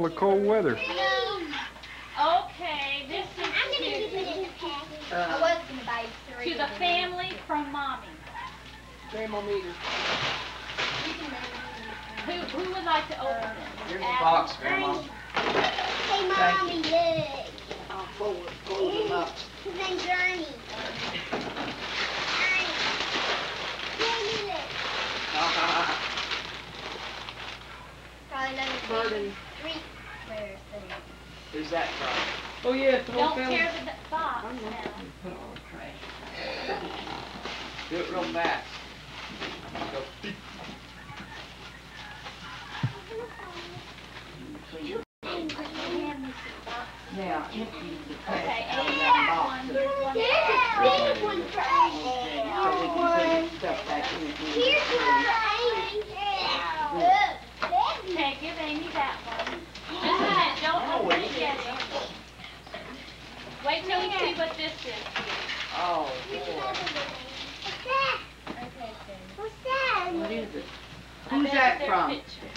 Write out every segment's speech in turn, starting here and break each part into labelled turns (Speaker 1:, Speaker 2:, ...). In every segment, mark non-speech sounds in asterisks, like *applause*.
Speaker 1: the cold weather.
Speaker 2: Okay, this is
Speaker 3: I'm gonna keep
Speaker 2: to,
Speaker 3: it in the pack. I
Speaker 4: Uh,
Speaker 3: was gonna buy three.
Speaker 2: to the
Speaker 3: of them.
Speaker 2: family from mommy.
Speaker 4: Grandma meter.
Speaker 3: You can
Speaker 2: Who, who would like to open it?
Speaker 5: Here's the
Speaker 2: Adam?
Speaker 5: box, Grandma.
Speaker 3: Hey, mommy, look.
Speaker 4: I'll fold, fold them up.
Speaker 3: His name's Ernie. Ernie. Yay, look. *laughs* Probably let me
Speaker 4: Burden.
Speaker 3: Three squares thing.
Speaker 5: Who's that from?
Speaker 4: Oh, yeah, it's the whole
Speaker 2: Don't
Speaker 4: family.
Speaker 2: tear the box now.
Speaker 4: Put it on the trash.
Speaker 5: Do it real fast. Go.
Speaker 4: Now, empty the trash
Speaker 2: Okay,
Speaker 4: out of
Speaker 2: Amy
Speaker 4: that
Speaker 2: has
Speaker 4: box.
Speaker 2: one, here's one.
Speaker 3: There's a big one for
Speaker 4: So we can put
Speaker 3: Amy.
Speaker 4: the stuff back in it.
Speaker 3: Here's one for Amy. Look, baby.
Speaker 2: Okay, give Amy that one. This is it, don't open it yet. Wait till you see what this is.
Speaker 5: Oh,
Speaker 3: Here's
Speaker 5: boy.
Speaker 3: another one. What's that? What's that?
Speaker 4: What is it?
Speaker 2: I
Speaker 4: Who's
Speaker 2: bet
Speaker 4: that
Speaker 2: their
Speaker 4: from?
Speaker 2: picture.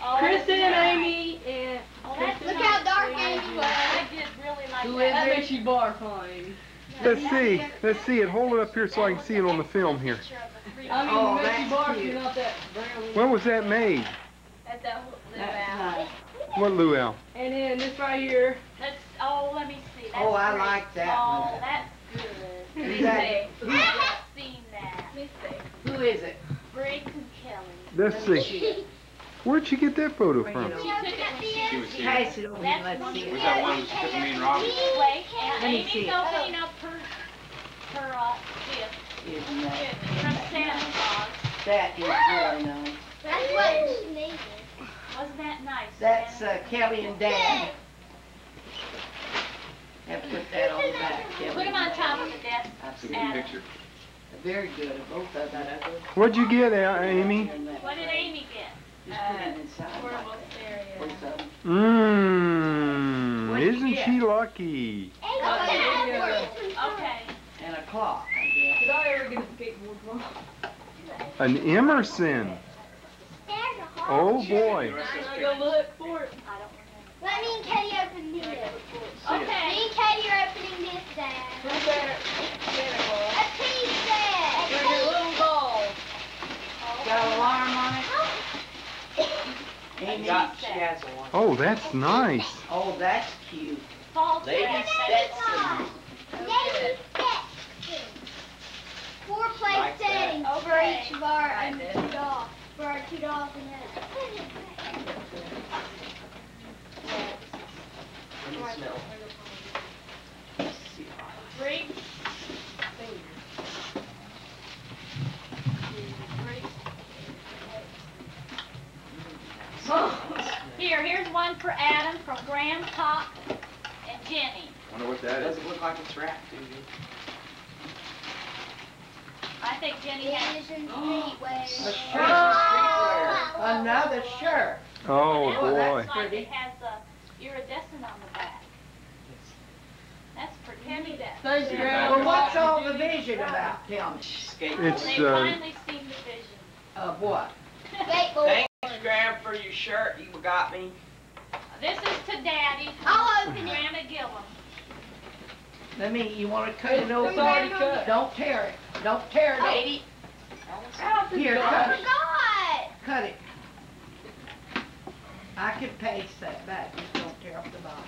Speaker 2: Oh,
Speaker 6: Kristen,
Speaker 2: that's nice.
Speaker 6: Amy, and
Speaker 2: Oh, that's
Speaker 3: Look
Speaker 2: nice.
Speaker 3: how dark Amy was.
Speaker 2: I did really like
Speaker 4: Who
Speaker 2: that.
Speaker 4: is
Speaker 6: that
Speaker 4: it?
Speaker 6: makes you barf, honey.
Speaker 1: Let's see. Let's see it. Hold it up here so I can see it on the film here.
Speaker 6: I mean,
Speaker 4: Oh,
Speaker 6: it you
Speaker 4: that's cute.
Speaker 6: that brown.
Speaker 1: When was that made?
Speaker 2: At the
Speaker 4: That's nice.
Speaker 1: What luau?
Speaker 6: And then this right here,
Speaker 2: That's, oh, let me see. That's
Speaker 4: Oh, I
Speaker 2: great.
Speaker 4: like that
Speaker 2: Oh,
Speaker 4: one.
Speaker 2: that's good. Let me
Speaker 4: Who's that?
Speaker 2: see. I have seen that. Let me see.
Speaker 4: Who is it?
Speaker 2: Briggs and Kelly.
Speaker 1: Let's see. Where'd you get that photo from?
Speaker 2: She took it when she
Speaker 5: She
Speaker 2: was
Speaker 5: was
Speaker 2: here.
Speaker 5: here.
Speaker 4: Pass it over
Speaker 2: That's
Speaker 4: let's see.
Speaker 5: Was that one that took me and Robbie?
Speaker 4: Let me see it.
Speaker 2: opening up her, her, uh, gift
Speaker 4: Isn't that,
Speaker 2: from Santa Claus.
Speaker 4: that is really nice.
Speaker 3: That's what she needed.
Speaker 2: Wasn't that nice?
Speaker 4: That's uh, Kelly and Dan. Have to put that on the back, Kelly.
Speaker 2: Put them on top of the desk.
Speaker 5: That's a good
Speaker 2: Adam.
Speaker 5: picture.
Speaker 4: Very good, both of them.
Speaker 1: What'd you get, Amy?
Speaker 2: What did Amy get?
Speaker 4: Just put it inside
Speaker 2: Where
Speaker 4: like
Speaker 2: was
Speaker 4: that.
Speaker 2: there?
Speaker 4: Both of them.
Speaker 1: Mmm. Isn't she lucky?
Speaker 2: Okay.
Speaker 4: And a clock,
Speaker 1: An Emerson. Oh boy.
Speaker 6: I go look for it.
Speaker 2: I don't remember.
Speaker 3: Let me and Katie open this.
Speaker 2: Okay.
Speaker 3: Me and Katie are opening this, Dad.
Speaker 6: Who's that? Santa
Speaker 3: A pizza.
Speaker 6: Bring your little doll.
Speaker 4: guess. Got an alarm on it? *laughs* Amy?
Speaker 5: Got, she has one.
Speaker 1: Oh, that's nice.
Speaker 4: Oh, that's cute.
Speaker 2: Paul
Speaker 5: Lady
Speaker 2: said-
Speaker 5: Stetson.
Speaker 3: Lady Stetson. Four place
Speaker 5: Like that.
Speaker 3: settings for each of our
Speaker 2: I
Speaker 3: um,
Speaker 2: did.
Speaker 3: two dolls. For our two dolls and that.
Speaker 5: Let me smell. Let's see.
Speaker 2: Briggs. Here, here's one for Adam from Graham Cox and Jenny.
Speaker 5: Wonder what that is. Doesn't look like it's wrapped, do you?
Speaker 2: I think Jenny has.
Speaker 3: Anderson
Speaker 4: A
Speaker 3: Streetwear.
Speaker 4: shirt. Another shirt.
Speaker 1: Oh
Speaker 2: That
Speaker 1: boy.
Speaker 2: looks like
Speaker 4: pretty.
Speaker 2: it has a iridescent on the back. That's pretty. Hand me that.
Speaker 6: Thanks,
Speaker 5: Yeah.
Speaker 4: Well, what's all the vision about, tell me?
Speaker 5: Skate.
Speaker 1: It's,
Speaker 2: They
Speaker 1: uh,
Speaker 2: finally seen the vision.
Speaker 4: Of what?
Speaker 3: Skateboard.
Speaker 5: Thanks, Graham, for your shirt you got me.
Speaker 2: This is to Daddy.
Speaker 3: I'll open it.
Speaker 2: Grandma Gilliam.
Speaker 4: Let me, you wanna cut it
Speaker 6: It's
Speaker 4: open?
Speaker 6: already cut.
Speaker 4: Don't tear it. Don't tear it, oh. lady. Here, oh
Speaker 3: I
Speaker 4: cut it.
Speaker 3: forgot.
Speaker 4: Cut it. I can paste that back, just don't tear up the bottom.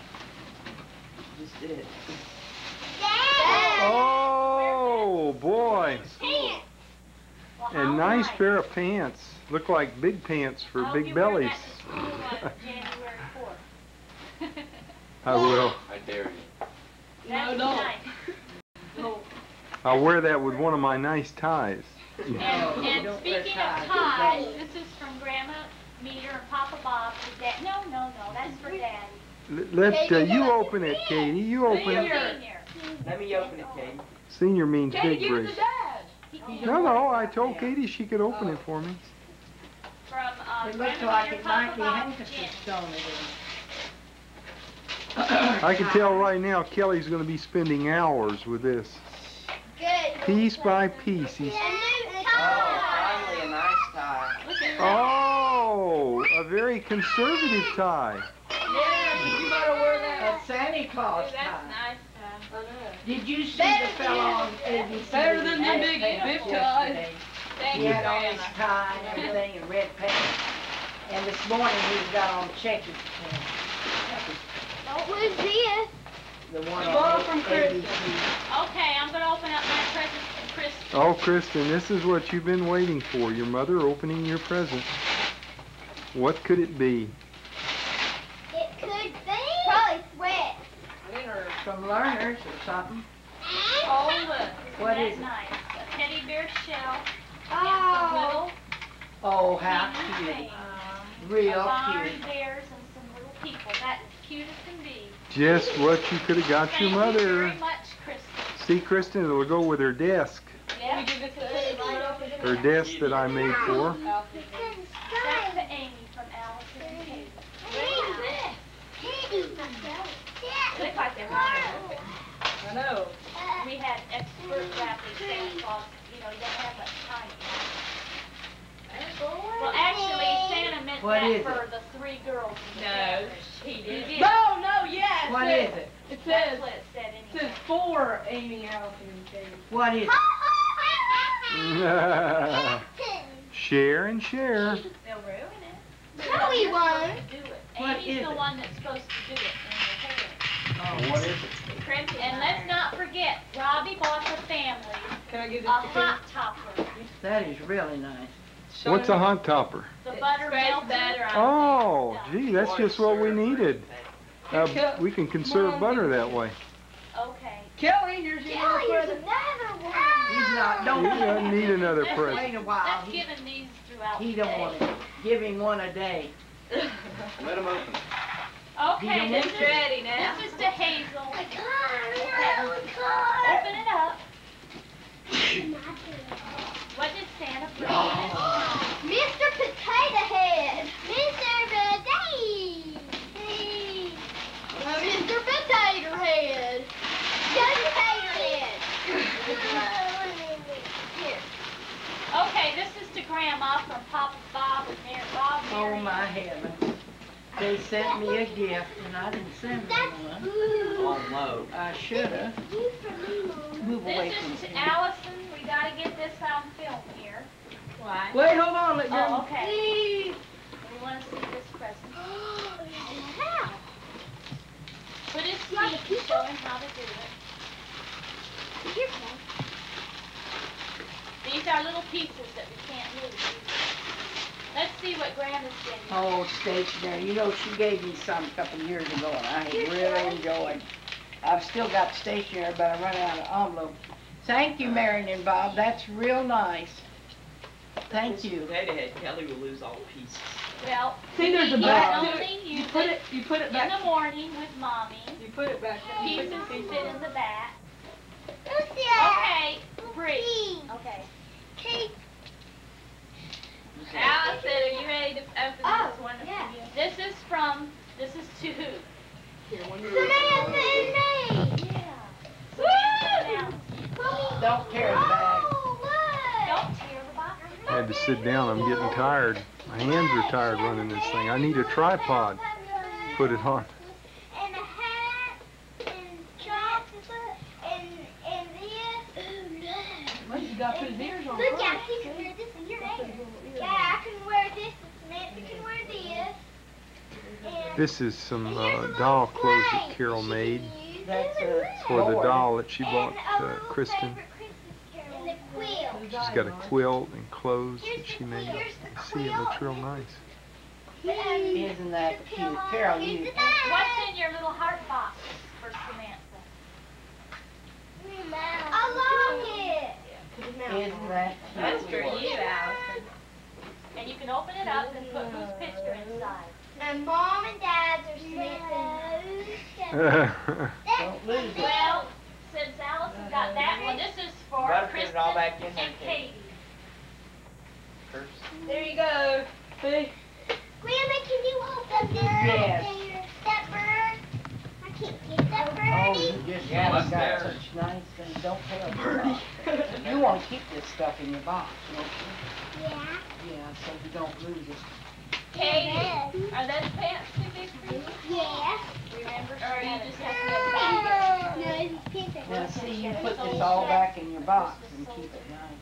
Speaker 4: Just did.
Speaker 3: Dad.
Speaker 1: Oh boy.
Speaker 3: Pants.
Speaker 2: Well,
Speaker 1: A nice
Speaker 2: right.
Speaker 1: pair of pants. Look like big pants for
Speaker 2: I hope
Speaker 1: big bellies.
Speaker 2: that to *laughs* January fourth.
Speaker 1: I will. *laughs*
Speaker 5: I dare you.
Speaker 6: No, don't. No.
Speaker 1: I'll wear that with one of my nice ties.
Speaker 2: And, and speaking of ties, this is from Grandma Meter and Papa Bob for Dad. No, no, no, that's for Daddy.
Speaker 1: L- Let uh, you open it, Katie. You open it.
Speaker 2: Senior.
Speaker 5: Let me open it, Katie.
Speaker 1: Senior means
Speaker 6: Katie,
Speaker 1: big
Speaker 6: give it
Speaker 1: bridge.
Speaker 6: to Dad.
Speaker 2: He-
Speaker 1: No, no. I told Katie she could open it for me.
Speaker 2: From, uh,
Speaker 4: It looks
Speaker 2: Grandma
Speaker 4: like
Speaker 2: Meter,
Speaker 4: it might
Speaker 2: Papa
Speaker 4: be handkerchief
Speaker 2: Jen.
Speaker 4: stone it
Speaker 1: I can tell right now Kelly's going to be spending hours with this.
Speaker 3: Good.
Speaker 1: Piece by piece. He's,
Speaker 3: A new
Speaker 5: Oh,
Speaker 3: tie.
Speaker 5: finally a nice tie.
Speaker 2: Look at that.
Speaker 1: oh, a very conservative tie.
Speaker 6: Yeah, you better wear that. A.
Speaker 4: Santa Claus
Speaker 2: That's
Speaker 4: tie.
Speaker 2: nice, uh,
Speaker 4: Did you see
Speaker 3: Better
Speaker 4: the fellow on ABC?
Speaker 6: Better than the
Speaker 4: Red
Speaker 6: big bib tie.
Speaker 4: yesterday? He had on his tie and everything in red pants. And this morning he's got on checkered pants.
Speaker 3: Who's this?
Speaker 4: The one
Speaker 6: The
Speaker 4: on
Speaker 6: from Chris.
Speaker 2: Okay, I'm gonna open up my presents to Chris.
Speaker 1: Oh, Kristen, this is what you've been waiting for. Your mother opening your present. What could it be?
Speaker 3: It could be. Probably sweat.
Speaker 6: Winner.
Speaker 4: From Learners or something.
Speaker 2: Oh, look.
Speaker 4: What
Speaker 2: Isn't
Speaker 4: is it?
Speaker 2: A teddy bear shell
Speaker 3: Oh.
Speaker 2: some little
Speaker 4: Oh, how
Speaker 2: things.
Speaker 4: cute.
Speaker 2: A
Speaker 4: Real
Speaker 2: barn,
Speaker 4: cute.
Speaker 2: bears, and some little people. That is cute as can be.
Speaker 1: Just what you could have got your
Speaker 2: Thank you
Speaker 1: mother.
Speaker 2: very much, Kristen.
Speaker 1: See, Kristen, it'll go with her desk.
Speaker 2: Yeah.
Speaker 6: We give it to everybody.
Speaker 1: Her desk that I made for.
Speaker 2: That's to Amy from Allison and look like they're.
Speaker 6: I know.
Speaker 2: Uh, we had expert wrapping Santa Claus, you know, you don't have much time. Well, actually, Santa meant
Speaker 4: What
Speaker 2: that
Speaker 4: is
Speaker 2: for the three girls.
Speaker 6: No,
Speaker 2: family.
Speaker 6: he
Speaker 2: He
Speaker 6: did.
Speaker 2: did.
Speaker 6: No, no, yeah. it
Speaker 4: What
Speaker 6: says-
Speaker 4: is it?
Speaker 6: It
Speaker 2: That's
Speaker 6: says,
Speaker 2: what it said
Speaker 6: it says
Speaker 2: anyway.
Speaker 6: for Amy, Allison, and
Speaker 4: What is it? *laughs*
Speaker 1: share and share.
Speaker 2: They'll ruin it.
Speaker 3: No, he won't.
Speaker 2: do it.
Speaker 4: What
Speaker 2: Amy's
Speaker 4: is
Speaker 2: the
Speaker 4: it?
Speaker 2: one that's supposed to do it in.
Speaker 4: Oh, what is it?
Speaker 2: And let's not forget, Robbie bought the family
Speaker 6: Can I give
Speaker 2: a
Speaker 6: this to
Speaker 2: hot topper.
Speaker 4: That is really nice.
Speaker 6: Show
Speaker 1: What's a hot topper?
Speaker 2: The
Speaker 6: It
Speaker 2: butter
Speaker 6: spreads
Speaker 2: melted.
Speaker 6: butter on
Speaker 1: Oh, gee, that's just what we needed. Uh, we can conserve butter that way.
Speaker 2: Okay.
Speaker 6: Kelly, here's your little
Speaker 3: Kelly,
Speaker 6: present.
Speaker 3: another one.
Speaker 4: He's not,
Speaker 1: He
Speaker 4: don't,
Speaker 1: doesn't need *laughs* another
Speaker 2: Let's-
Speaker 1: present.
Speaker 4: wait a while.
Speaker 2: Let's
Speaker 4: He,
Speaker 2: give him these throughout
Speaker 4: he
Speaker 2: the
Speaker 4: don't
Speaker 2: day.
Speaker 4: want it. Give him one a day. *laughs*
Speaker 5: Let him open.
Speaker 2: Okay, this is,
Speaker 6: It's ready now.
Speaker 2: this is to Hazel.
Speaker 3: A car, a car.
Speaker 2: Open it up. What did Santa bring? *gasps*
Speaker 3: Mr. Potato Head. Mr. Potato. Mr. Potato Head. Potato Head.
Speaker 2: Okay, this is to Grandma from Papa Bob and Mary Bob.
Speaker 4: Oh my heaven. They sent me a gift and I didn't send them
Speaker 3: That's
Speaker 4: one.
Speaker 3: ooh.
Speaker 5: On low.
Speaker 4: I should've.
Speaker 3: You for me, Mom.
Speaker 4: Away
Speaker 2: This
Speaker 4: from
Speaker 2: is to
Speaker 4: him.
Speaker 2: Allison. We gotta get this on film here. Why?
Speaker 4: Wait, hold on, let
Speaker 2: Oh,
Speaker 4: Grandma.
Speaker 2: okay. We wanna see this present. *gasps*
Speaker 3: How?
Speaker 2: Put his
Speaker 3: You want
Speaker 2: feet and show him how to do it.
Speaker 3: Here,
Speaker 2: These are little pieces that we can't lose. Let's see what Grandma's getting.
Speaker 4: Oh, stationery. You know, she gave me some a couple years ago and I have really enjoyed. I've still got stationery, but I run out of envelope. Thank you, Marion and Bob. That's real nice. Thank you.
Speaker 5: Potato head, Kelly will lose all the pieces.
Speaker 2: Well,
Speaker 6: See, there's a
Speaker 2: you
Speaker 6: back
Speaker 2: can only.
Speaker 6: You
Speaker 2: use
Speaker 6: put
Speaker 2: it
Speaker 6: it, you put it back in
Speaker 2: the morning with Mommy.
Speaker 6: You put it back.
Speaker 2: Pieces
Speaker 6: put the
Speaker 2: fit in the back.
Speaker 3: Lucia.
Speaker 2: Okay, Bree.
Speaker 3: Pink.
Speaker 2: Okay.
Speaker 3: Pink.
Speaker 6: Allison, are you ready to open
Speaker 3: Oh,
Speaker 6: this one?
Speaker 3: yeah.
Speaker 2: This is from, this is to who?
Speaker 6: Here, one
Speaker 3: Samantha and me.
Speaker 2: Yeah. Samantha and Allison.
Speaker 3: Mommy.
Speaker 4: Don't tear the bag.
Speaker 1: Had to sit down. I'm getting tired. My hands are tired running this thing. I need a tripod. Put it on.
Speaker 3: And a hat and chocolate and and this. No.
Speaker 6: Well, you gotta put his ears on
Speaker 3: Look,
Speaker 6: first.
Speaker 3: I can wear this in your
Speaker 6: Put his
Speaker 3: hair.
Speaker 6: little ears
Speaker 3: Yeah. I can wear this. and Samantha can wear this. And
Speaker 1: This is some
Speaker 3: and here's a
Speaker 1: uh, doll clothes that Carol made
Speaker 3: can use.
Speaker 4: That's
Speaker 3: Isn't
Speaker 4: a-
Speaker 3: it?
Speaker 1: for the doll that she bought uh,
Speaker 3: little
Speaker 1: Kristen.
Speaker 3: favorite Christmas carol. And the quilt.
Speaker 1: She's got a quilt and clothes that she made.
Speaker 3: quilt. Here's the
Speaker 1: See, it looks real nice.
Speaker 4: Isn't that cute? Carol, you,
Speaker 2: What's in your little heart box for Samantha?
Speaker 3: I love it.
Speaker 4: isn't that cute?
Speaker 6: That's for you, Allison.
Speaker 2: And you can open it up and put whose picture inside.
Speaker 3: And mom and dad's are Samantha. *laughs*
Speaker 4: Don't lose it.
Speaker 2: Well, since Allison got that one, this is for
Speaker 5: Gotta put
Speaker 2: Kristen
Speaker 5: it all back in there,
Speaker 2: and
Speaker 5: Katie.
Speaker 2: Katie.
Speaker 6: There you go. See?
Speaker 3: Grandma, can you hold the bird
Speaker 4: Yes.
Speaker 3: That bird? I can't get that
Speaker 4: Oh, you just
Speaker 5: Yeah,
Speaker 4: got
Speaker 5: that's
Speaker 4: such nice things. Don't tell me. You want to keep this stuff in your box, don't you?
Speaker 3: Yeah.
Speaker 4: Yeah, so you don't lose it.
Speaker 2: Katie, are those pants too big for you?
Speaker 3: Yeah.
Speaker 4: this all back in your box and keep it nice.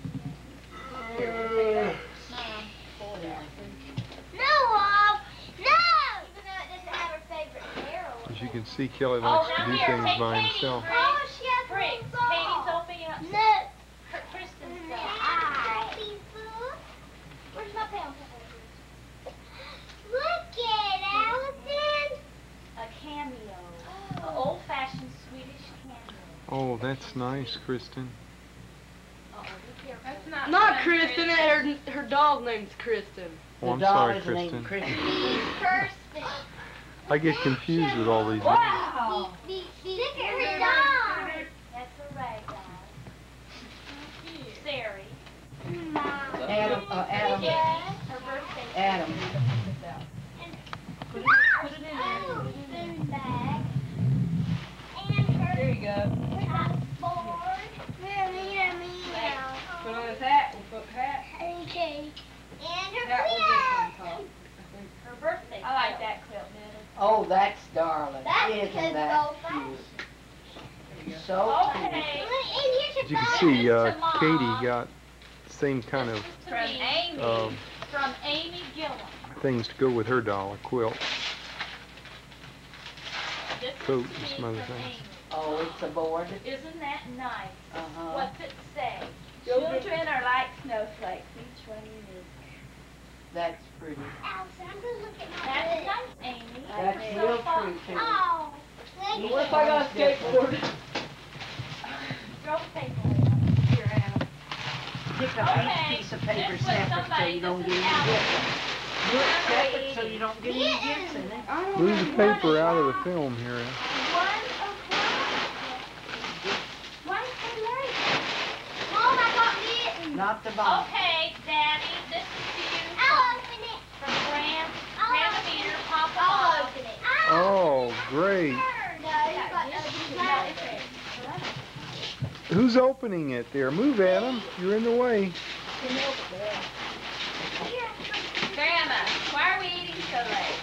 Speaker 3: No, Mom. No. Even though it doesn't have her favorite arrow.
Speaker 1: As you can see, Kelly
Speaker 2: Oh,
Speaker 1: likes to do
Speaker 2: here,
Speaker 1: things
Speaker 2: take
Speaker 1: by
Speaker 2: Katie.
Speaker 1: himself.
Speaker 2: Briggs,
Speaker 3: Oh, she has
Speaker 2: Briggs,
Speaker 3: one ball.
Speaker 2: Katie's opening up
Speaker 3: No.
Speaker 2: Kr- Kristen's
Speaker 3: Hi.
Speaker 2: stuff.
Speaker 3: Where's my pen? Look at Allison.
Speaker 2: A cameo. An old-fashioned Swedish cameo.
Speaker 1: Oh, that's nice, Kristen.
Speaker 2: Uh-oh, be careful.
Speaker 6: That's not.
Speaker 7: Not Kristen, her, her dog name's Kristen.
Speaker 1: Oh,
Speaker 4: The
Speaker 1: I'm
Speaker 4: doll
Speaker 1: sorry,
Speaker 4: is named
Speaker 1: Kristen.
Speaker 4: Kristen.
Speaker 1: I get confused with all these names.
Speaker 2: Wow.
Speaker 3: Look at her dog.
Speaker 2: That's a rag. Sari.
Speaker 4: Adam, uh, Adam,
Speaker 2: Yes.
Speaker 4: Adam.
Speaker 6: Put it, in there.
Speaker 3: Oh, spoon bag. And her
Speaker 6: There you go.
Speaker 3: board. Meow, meow, meow.
Speaker 6: Put on his hat. We'll put hat.
Speaker 3: Okay. And her
Speaker 6: That was this
Speaker 3: quilt.
Speaker 6: one, Tom.
Speaker 2: Her birthday.
Speaker 6: I like
Speaker 2: quilt.
Speaker 6: that quilt better.
Speaker 4: Oh, that's darling.
Speaker 3: That's
Speaker 4: Isn't
Speaker 3: because
Speaker 4: that
Speaker 3: both
Speaker 4: cute?
Speaker 6: There you go.
Speaker 4: So cute.
Speaker 2: Okay.
Speaker 3: And here's
Speaker 1: As you can
Speaker 2: This
Speaker 1: see, uh. Katie got same kind of
Speaker 2: This is to
Speaker 6: From Amy.
Speaker 1: um,
Speaker 2: From Amy Gilliam.
Speaker 1: things to go with her doll, a quilt.
Speaker 2: This is
Speaker 1: Coat and some other
Speaker 2: from
Speaker 1: things.
Speaker 2: Amy.
Speaker 4: Oh, it's a board.
Speaker 2: Isn't that nice?
Speaker 4: Uh-huh.
Speaker 2: What's it say?
Speaker 6: Children are like snowflakes. Each one unique.
Speaker 4: That's pretty.
Speaker 3: Allison, I'm gonna look at my
Speaker 2: That's
Speaker 3: book.
Speaker 2: nice, Amy.
Speaker 4: That's
Speaker 2: So
Speaker 4: real
Speaker 2: fun.
Speaker 4: true too.
Speaker 3: Oh. thank
Speaker 4: You
Speaker 3: you.
Speaker 6: What if I got a skateboard?
Speaker 2: Throw the paper away.
Speaker 6: Here, Anna.
Speaker 4: Pick up
Speaker 2: Okay,
Speaker 4: each piece of paper separate so you don't get
Speaker 2: is
Speaker 4: any
Speaker 2: Allison.
Speaker 4: gifts. Do it separate so you don't get any gifts in it.
Speaker 1: Move the paper out of the film here.
Speaker 3: One o'clock. One tonight. Mom, I got mittens.
Speaker 4: Not the box.
Speaker 2: Okay, Daddy, this is to you
Speaker 3: I'll open it.
Speaker 2: from Graham,
Speaker 3: I'll
Speaker 2: Grandma
Speaker 3: open it.
Speaker 2: Papa
Speaker 3: I'll
Speaker 2: Bob.
Speaker 3: open it.
Speaker 1: Oh, great.
Speaker 3: No, you got to open it.
Speaker 1: Who's opening it there? Move, Adam. You're in the way.
Speaker 6: Grandma, why are we eating so late?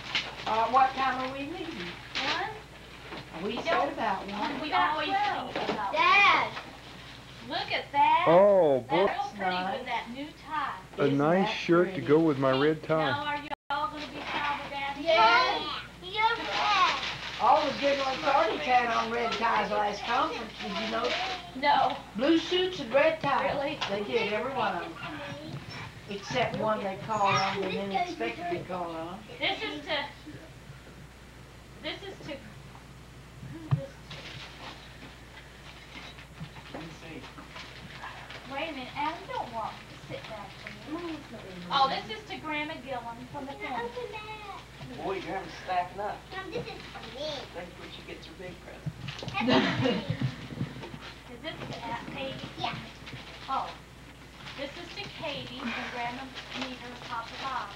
Speaker 4: Uh, what time are we leaving?
Speaker 2: One,
Speaker 4: We said about one.
Speaker 2: we always think about.
Speaker 3: Dad.
Speaker 2: Look at that.
Speaker 1: Oh, boy.
Speaker 2: That's pretty
Speaker 4: nice.
Speaker 2: with that new tie.
Speaker 1: A
Speaker 4: Isn't
Speaker 1: nice
Speaker 4: that
Speaker 1: shirt to go with my red tie.
Speaker 2: Now, are you all gonna be proud of Daddy?
Speaker 3: Yeah. You go for that.
Speaker 4: All the good ones already had on red ties last conference, did you know?
Speaker 2: No.
Speaker 4: Blue suits and red ties.
Speaker 2: Really?
Speaker 4: They did, every one of them. Except one they called on, they didn't expect to be called on.
Speaker 2: This is to. This is to. Wait a minute, Adam, don't walk. Just sit down for a minute. Oh, this is to Grandma Gilliam from the
Speaker 3: Open
Speaker 2: film.
Speaker 3: that.
Speaker 5: Boy, you're having to stacking up.
Speaker 3: Mom, this is for me.
Speaker 5: Think when she gets her big present.
Speaker 3: That's for me.
Speaker 2: Is this to Aunt Katie?
Speaker 3: Yeah.
Speaker 2: Oh. This is to Katie from Grandma Meter, Papa Bob.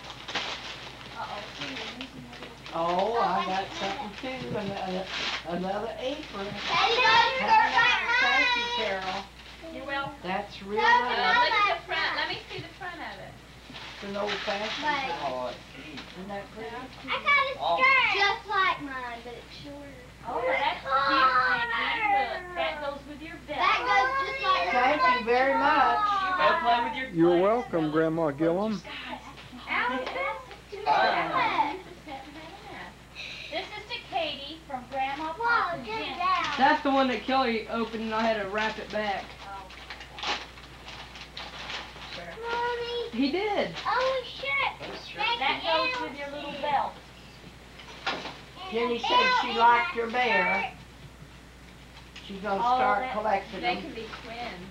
Speaker 2: Uh-oh, see, you're using
Speaker 4: Oh, I got something too, and another apron.
Speaker 3: Daddy, those are
Speaker 4: Thank you. Carol.
Speaker 2: You're welcome.
Speaker 4: That's real
Speaker 3: No, no,
Speaker 4: nice.
Speaker 6: look at the front. Let me see the front of it.
Speaker 4: It's an old fashioned.
Speaker 3: Right.
Speaker 5: Oh, it's neat.
Speaker 4: Isn't that pretty?
Speaker 3: I got a
Speaker 5: Oh.
Speaker 3: skirt. Just like mine, but it's shorter.
Speaker 2: Oh, that's oh. cute, Katie. Look, that goes with your belt.
Speaker 3: That goes just like
Speaker 4: Thank you very much.
Speaker 5: You better play with your
Speaker 1: You're
Speaker 5: toys.
Speaker 1: welcome, Grandma Gilliam.
Speaker 2: This is to Katie from Grandma,
Speaker 3: Whoa,
Speaker 2: Papa, and
Speaker 3: get
Speaker 2: Jenny.
Speaker 3: down.
Speaker 7: That's the one that Kelly opened and I had to wrap it back.
Speaker 3: Mommy.
Speaker 7: He did.
Speaker 3: Oh, shit. Thank
Speaker 2: That
Speaker 3: you.
Speaker 2: goes with your little belt.
Speaker 4: Jenny said she liked her bear. She's gonna
Speaker 2: Oh,
Speaker 4: start
Speaker 2: that-
Speaker 4: collecting
Speaker 6: They
Speaker 4: them.
Speaker 6: can be twins.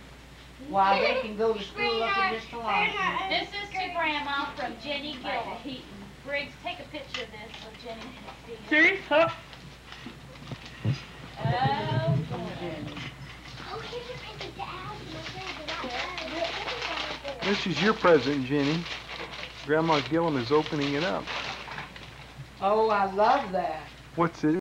Speaker 4: Why, they can go to school looking just alike.
Speaker 2: This is to Grandma from Jenny Gilliam. Briggs, take a picture of this so Jenny can see it.
Speaker 7: See? Huh?
Speaker 2: Oh,
Speaker 4: Jenny.
Speaker 3: Oh, here's a present to
Speaker 1: This is your present, Jenny. Grandma Gilliam is opening it up.
Speaker 4: Oh, I love that.
Speaker 1: What's it?